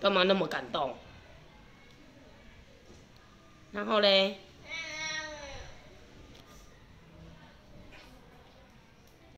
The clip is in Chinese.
干嘛那么感动？然后嘞